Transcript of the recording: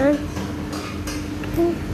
嗯，嗯。